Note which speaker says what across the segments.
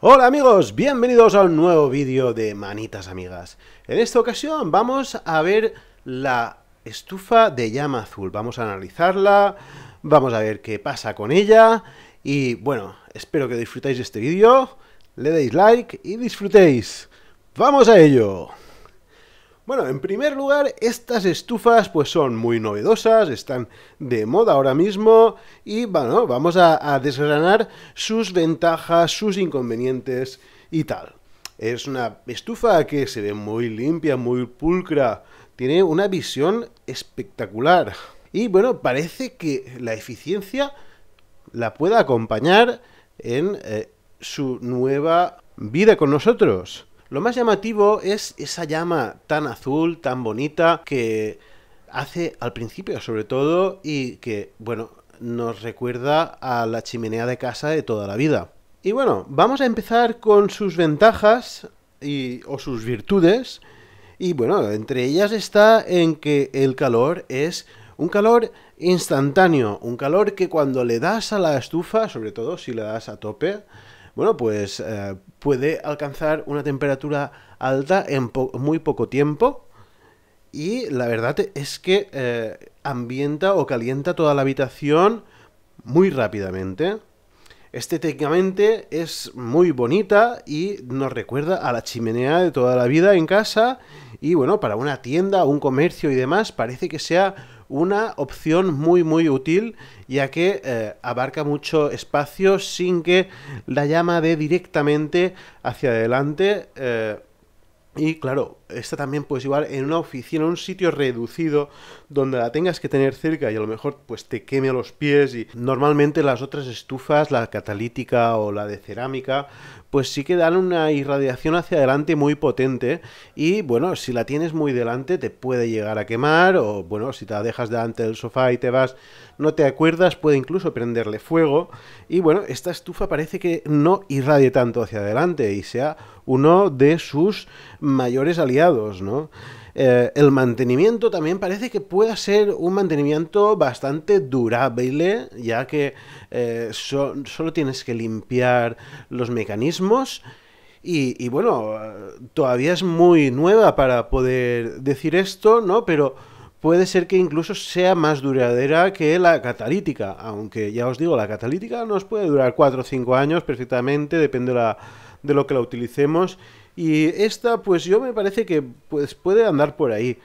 Speaker 1: Hola amigos, bienvenidos a un nuevo vídeo de Manitas Amigas. En esta ocasión vamos a ver la estufa de llama azul. Vamos a analizarla, vamos a ver qué pasa con ella y bueno, espero que disfrutéis de este vídeo, le deis like y disfrutéis. ¡Vamos a ello! Bueno, en primer lugar, estas estufas pues son muy novedosas, están de moda ahora mismo y bueno, vamos a, desgranar sus ventajas, sus inconvenientes y tal. Es una estufa que se ve muy limpia, muy pulcra, tiene una visión espectacular. Y bueno, parece que la eficiencia la pueda acompañar en eh, su nueva vida con nosotros. Lo más llamativo es esa llama tan azul, tan bonita, que hace al principio sobre todo y que, bueno, nos recuerda a la chimenea de casa de toda la vida. Y bueno, vamos a empezar con sus ventajas o sus virtudes. Y bueno, entre ellas está en que el calor es un calor instantáneo, un calor que cuando le das a la estufa, sobre todo si le das a tope, bueno, pues eh, puede alcanzar una temperatura alta en muy poco tiempo y la verdad es que eh, ambienta o calienta toda la habitación muy rápidamente. Estéticamente es muy bonita y nos recuerda a la chimenea de toda la vida en casa y bueno, para una tienda, un comercio y demás parece que sea una opción muy muy útil ya que eh, abarca mucho espacio sin que la llama dé directamente hacia adelante eh, y claro, esta también pues igual en una oficina, en un sitio reducido donde la tengas que tener cerca y a lo mejor pues te queme los pies y normalmente las otras estufas, la catalítica o la de cerámica, pues sí que dan una irradiación hacia adelante muy potente y bueno, si la tienes muy delante te puede llegar a quemar o bueno, si te la dejas delante del sofá y te vas, no te acuerdas, puede incluso prenderle fuego y bueno, esta estufa parece que no irradie tanto hacia adelante y sea uno de sus mayores aliados, ¿no? Eh, el mantenimiento también parece que pueda ser un mantenimiento bastante durable, ya que eh, solo tienes que limpiar los mecanismos. Y, bueno, todavía es muy nueva para poder decir esto, ¿no? Pero puede ser que incluso sea más duradera que la catalítica, aunque ya os digo, la catalítica nos puede durar 4 o 5 años perfectamente, depende de lo que la utilicemos. Y esta, pues yo me parece que pues, puede andar por ahí.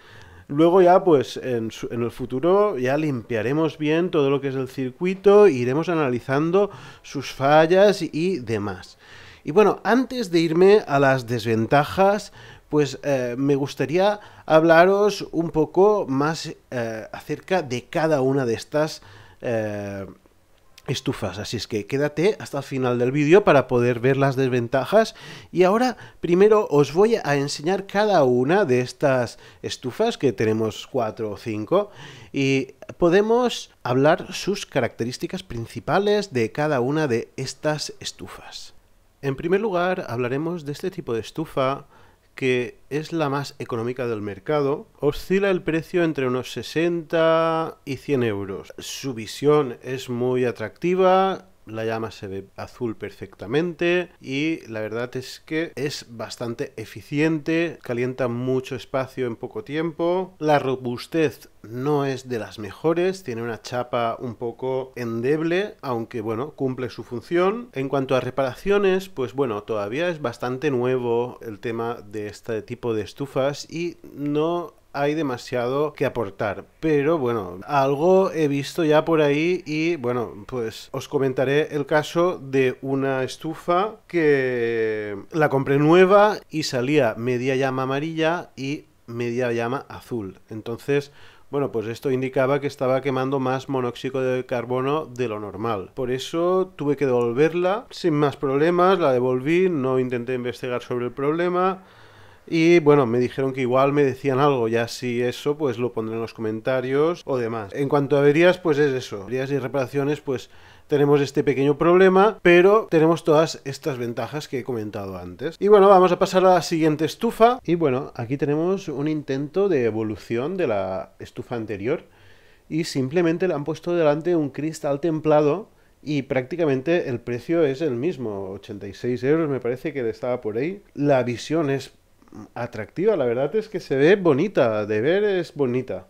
Speaker 1: Luego ya, pues en, el futuro ya limpiaremos bien todo lo que es el circuito, iremos analizando sus fallas y demás. Y bueno, antes de irme a las desventajas, pues eh, me gustaría hablaros un poco más eh, acerca de cada una de estas eh, estufas. Así es que quédate hasta el final del vídeo para poder ver las desventajas. Y ahora primero os voy a enseñar cada una de estas estufas, que tenemos cuatro o cinco, y podemos hablar sus características principales de cada una de estas estufas. En primer lugar, hablaremos de este tipo de estufa que es la más económica del mercado, oscila el precio entre unos 60 y 100 euros. Su visión es muy atractiva, la llama se ve azul perfectamente y la verdad es que es bastante eficiente, calienta mucho espacio en poco tiempo, la robustez no es de las mejores, tiene una chapa un poco endeble, aunque bueno, cumple su función. En cuanto a reparaciones, pues bueno, todavía es bastante nuevo el tema de este tipo de estufas y no hay demasiado que aportar. Pero bueno, algo he visto ya por ahí y bueno, pues os comentaré el caso de una estufa que la compré nueva y salía media llama amarilla y media llama azul. Entonces, bueno, pues esto indicaba que estaba quemando más monóxido de carbono de lo normal. Por eso tuve que devolverla sin más problemas, la devolví, no intenté investigar sobre el problema y bueno, me dijeron que igual me decían algo, ya si eso, pues lo pondré en los comentarios o demás. En cuanto a averías, pues es eso. Averías y reparaciones, pues tenemos este pequeño problema, pero tenemos todas estas ventajas que he comentado antes. Y bueno, vamos a pasar a la siguiente estufa. Y bueno, aquí tenemos un intento de evolución de la estufa anterior. Y simplemente le han puesto delante un cristal templado y prácticamente el precio es el mismo, 86 euros me parece que estaba por ahí. La visión es atractiva, la verdad es que se ve bonita, de ver es bonita.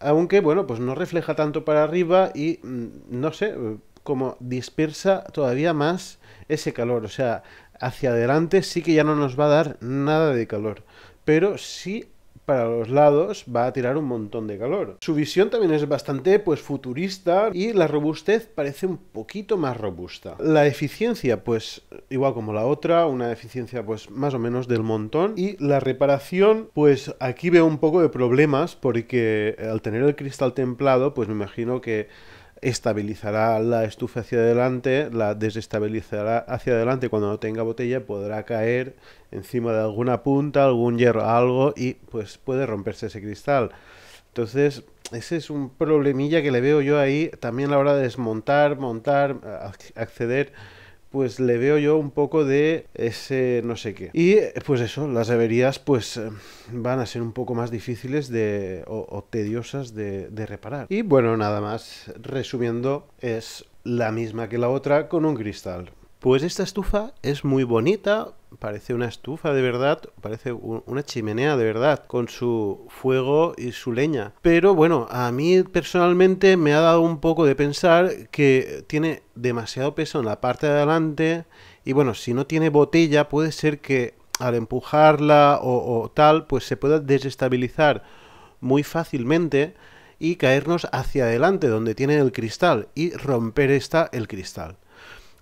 Speaker 1: Aunque bueno, pues no refleja tanto para arriba y mm, no sé, como dispersa todavía más ese calor, o sea, hacia adelante sí que ya no nos va a dar nada de calor, pero sí para los lados va a tirar un montón de calor. Su visión también es bastante pues futurista y la robustez parece un poquito más robusta. La eficiencia pues igual como la otra, una eficiencia pues más o menos del montón y la reparación pues aquí veo un poco de problemas porque al tener el cristal templado pues me imagino que estabilizará la estufa hacia adelante, la desestabilizará hacia adelante cuando no tenga botella, podrá caer encima de alguna punta, algún hierro, algo y pues puede romperse ese cristal. Entonces, ese es un problemilla que le veo yo ahí también a la hora de desmontar, montar, acceder pues le veo yo un poco de ese no sé qué. Y pues eso, las averías pues eh, van a ser un poco más difíciles de, o, tediosas de, de reparar. Y bueno, nada más, resumiendo, es la misma que la otra con un cristal. Pues esta estufa es muy bonita, parece una estufa de verdad, parece una chimenea de verdad, con su fuego y su leña. Pero bueno, a mí personalmente me ha dado un poco de pensar que tiene demasiado peso en la parte de adelante y bueno, si no tiene botella puede ser que al empujarla o, tal, pues se pueda desestabilizar muy fácilmente y caernos hacia adelante donde tiene el cristal y romper esta el cristal.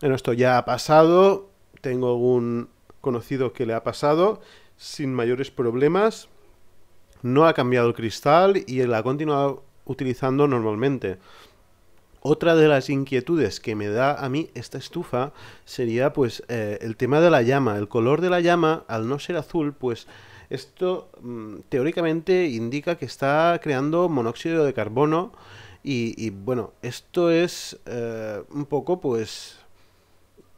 Speaker 1: Bueno, esto ya ha pasado, tengo algún conocido que le ha pasado sin mayores problemas, no ha cambiado el cristal y la ha continuado utilizando normalmente. Otra de las inquietudes que me da a mí esta estufa sería pues eh, el tema de la llama. El color de la llama, al no ser azul, pues esto mm, teóricamente indica que está creando monóxido de carbono y, bueno, esto es eh, un poco pues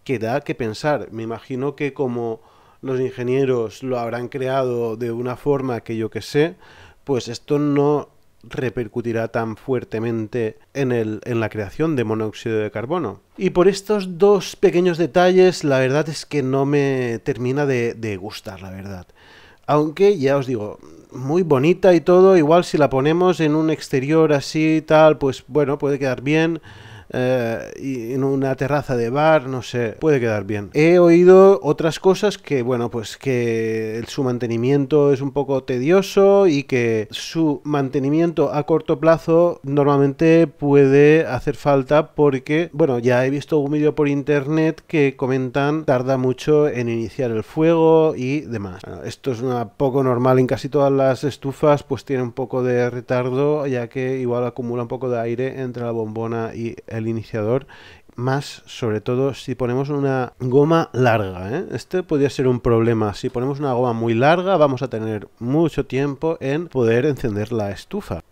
Speaker 1: que da que pensar. Me imagino que como los ingenieros lo habrán creado de una forma que yo que sé, pues esto no repercutirá tan fuertemente en, el, en la creación de monóxido de carbono. Y por estos dos pequeños detalles, la verdad es que no me termina de, de gustar, la verdad. Aunque ya os digo, muy bonita y todo, igual si la ponemos en un exterior así tal, pues bueno, puede quedar bien eh, y en una terraza de bar, no sé, puede quedar bien. He oído otras cosas que, bueno, pues que su mantenimiento es un poco tedioso y que su mantenimiento a corto plazo normalmente puede hacer falta porque, bueno, ya he visto un vídeo por internet que comentan tarda mucho en iniciar el fuego y demás. esto es una poco normal en casi todas las estufas, pues tiene un poco de retardo ya que igual acumula un poco de aire entre la bombona y el iniciador más sobre todo si ponemos una goma larga. ¿eh? Este podría ser un problema. Si ponemos una goma muy larga vamos a tener mucho tiempo en poder encender la estufa.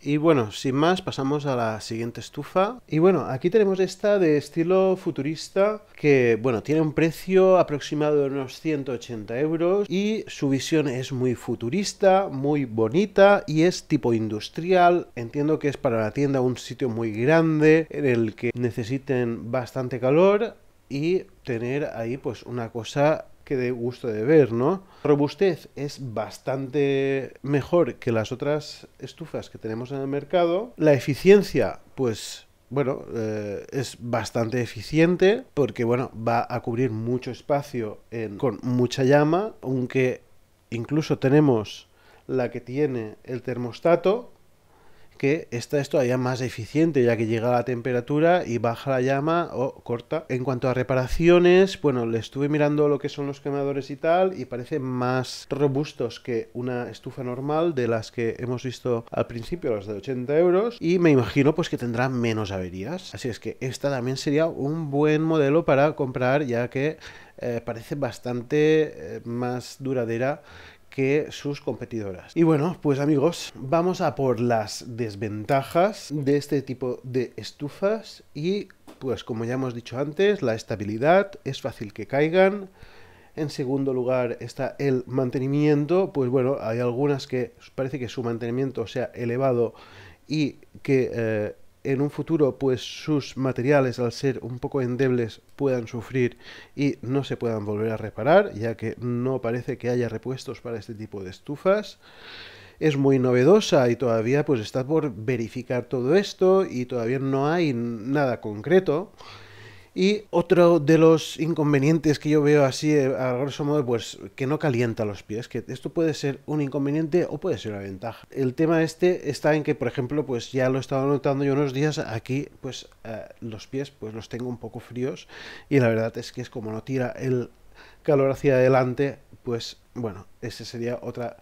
Speaker 1: Y bueno, sin más, pasamos a la siguiente estufa. Y bueno, aquí tenemos esta de estilo futurista que, bueno, tiene un precio aproximado de unos 180 euros y su visión es muy futurista, muy bonita y es tipo industrial. Entiendo que es para la tienda un sitio muy grande en el que necesiten bastante calor y tener ahí pues una cosa que de gusto de ver, ¿no? robustez es bastante mejor que las otras estufas que tenemos en el mercado. La eficiencia, pues bueno, eh, es bastante eficiente porque, bueno, va a cubrir mucho espacio con mucha llama, aunque incluso tenemos la que tiene el termostato, que esta es todavía más eficiente ya que llega a la temperatura y baja la llama o corta. En cuanto a reparaciones, bueno, le estuve mirando lo que son los quemadores y tal y parecen más robustos que una estufa normal de las que hemos visto al principio, las de 80 euros y me imagino pues que tendrá menos averías. Así es que esta también sería un buen modelo para comprar ya que eh, parece bastante eh, más duradera que sus competidoras. Y bueno, pues amigos, vamos a por las desventajas de este tipo de estufas y pues como ya hemos dicho antes, la estabilidad, es fácil que caigan. En segundo lugar está el mantenimiento, pues bueno, hay algunas que parece que su mantenimiento sea elevado y que eh, en un futuro pues sus materiales al ser un poco endebles puedan sufrir y no se puedan volver a reparar, ya que no parece que haya repuestos para este tipo de estufas es muy novedosa y todavía pues está por verificar todo esto y todavía no hay nada concreto. Y otro de los inconvenientes que yo veo así, eh, a grosso modo, pues que no calienta los pies, que esto puede ser un inconveniente o puede ser una ventaja. El tema este está en que, por ejemplo, pues ya lo he estado notando yo unos días, aquí pues eh, los pies pues los tengo un poco fríos y la verdad es que es como no tira el calor hacia adelante, pues bueno, esa sería otra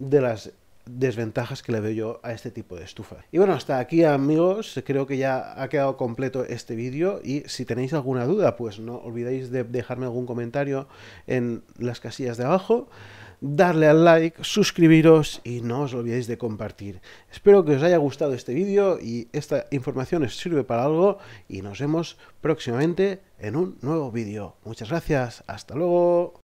Speaker 1: de las desventajas que le veo yo a este tipo de estufa. Y bueno, hasta aquí amigos, creo que ya ha quedado completo este vídeo y si tenéis alguna duda, pues no olvidéis de dejarme algún comentario en las casillas de abajo, darle al like, suscribiros y no os olvidéis de compartir. Espero que os haya gustado este vídeo y esta información os sirve para algo y nos vemos próximamente en un nuevo vídeo. Muchas gracias, hasta luego.